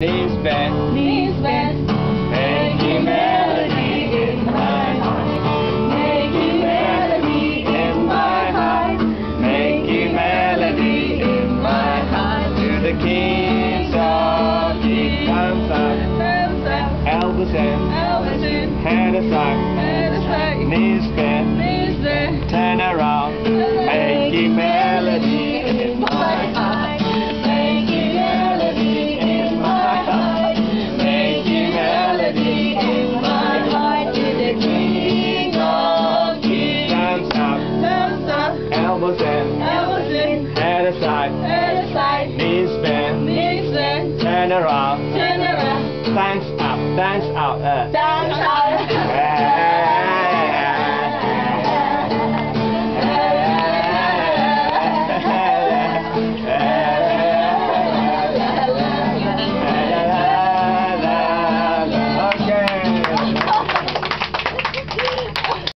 Knees bent, Knees bent, making melody in my heart. making melody in my heart. Making melody in my heart. To the kings of kings. Thumbs up, Thumbs up, elbows in, elbows in, head aside, head aside. knees bent, Knees bent, turn around. Making melody in my heart. Elbows in, head aside, head aside. knees bent, Knees bent, turn around. turn around. Thanks up, thanks out, uh. Dance out